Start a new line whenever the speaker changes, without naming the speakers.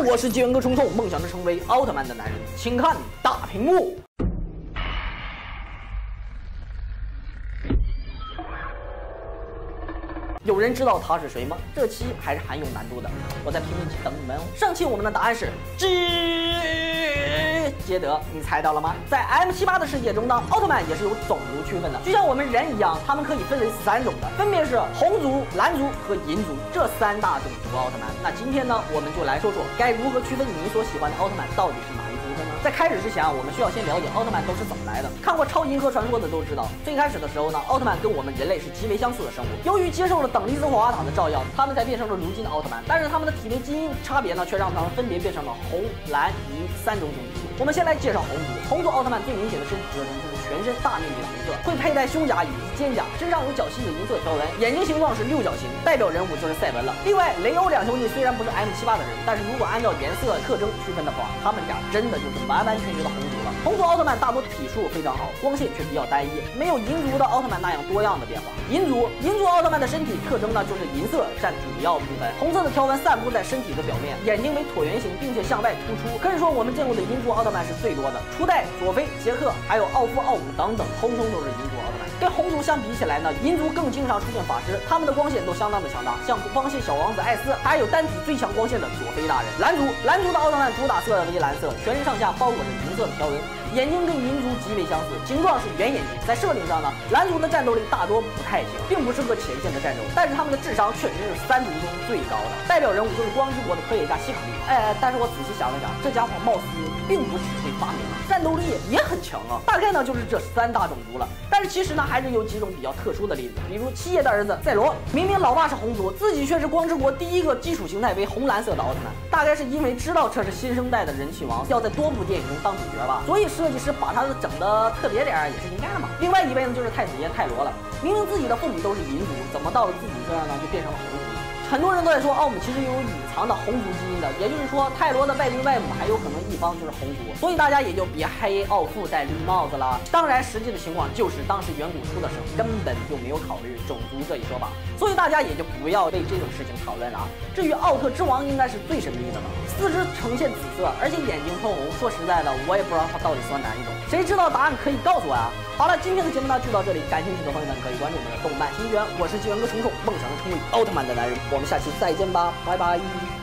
我是机缘哥冲冲，梦想着成为奥特曼的男人，请看大屏幕。有人知道他是谁吗？这期还是很有难度的，我在评论区等你们哦。上期我们的答案是 G。捷德，你猜到了吗？在 M 七八的世界中呢，奥特曼也是有种族区分的，就像我们人一样，他们可以分为三种的，分别是红族、蓝族和银族这三大种族奥特曼。那今天呢，我们就来说说该如何区分你所喜欢的奥特曼到底是哪在开始之前啊，我们需要先了解奥特曼都是怎么来的。看过《超银河传说》的都知道，最开始的时候呢，奥特曼跟我们人类是极为相似的生物。由于接受了等离子火花塔的照耀，他们才变成了如今的奥特曼。但是他们的体内基因差别呢，却让他们分别变成了红、蓝、银三种种族。我们先来介绍红族。红族奥特曼最明显的身体特征就是全身大面积的红色，会佩戴胸甲以及肩甲，身上有较细的银色条纹，眼睛形状是六角形，代表人物就是赛文了。另外，雷欧两兄弟虽然不是 M 七八的人，但是如果按照颜色特征区分的话，他们俩真的就是完完全全的红族了。红族奥特曼大多体术非常好，光线却比较单一，没有银族的奥特曼那样多样的变化。银族银族奥特曼的身体特征呢，就是银色占主要部分，红色的条纹散布在身体的表面，眼睛为椭圆形，并且向外突出。可以说，我们见过的银族奥特曼是最多的。初代佐菲、杰克，还有奥夫、奥姆等等，通通都是银族。跟红族相比起来呢，银族更经常出现法师，他们的光线都相当的强大，像光线小王子艾斯，还有单体最强光线的佐菲大人。蓝族蓝族的奥特曼主打色为蓝色，全身上下包裹着银色的条纹。眼睛跟银族极为相似，形状是圆眼睛。在设定上呢，蓝族的战斗力大多不太行，并不适合前线的战斗。但是他们的智商确实是三族中最高的，代表人物就是光之国的科学家希卡利。哎，但是我仔细想了想，这家伙貌似并不只会发明，战斗力也很强啊。大概呢就是这三大种族了。但是其实呢，还是有几种比较特殊的例子，比如七爷的儿子赛罗，明明老爸是红族，自己却是光之国第一个基础形态为红蓝色的奥特曼。大概是因为知道这是新生代的人气王，要在多部电影中当主角吧，所以。设计师把他的整的特别点也是应该的嘛。另外一位呢就是太子爷泰罗了，明明自己的父母都是银族，怎么到了自己这儿呢就变成了红族？很多人都在说奥姆其实有隐藏的红族基因的，也就是说泰罗的外公外母还有可能一方就是红族，所以大家也就别黑奥父戴绿帽子了。当然，实际的情况就是当时远古出的时候根本就没有考虑种族这一说法，所以大家也就不要为这种事情讨论了。至于奥特之王，应该是最神秘的了，四肢呈现紫色，而且眼睛通红。说实在的，我也不知道他到底算哪一种，谁知道答案可以告诉我呀？好了，今天的节目呢就到这里，感兴趣的朋友们可以关注我们的动漫新源，我是纪元哥虫虫，梦想成为奥特曼的男人。我们下期再见吧，拜拜。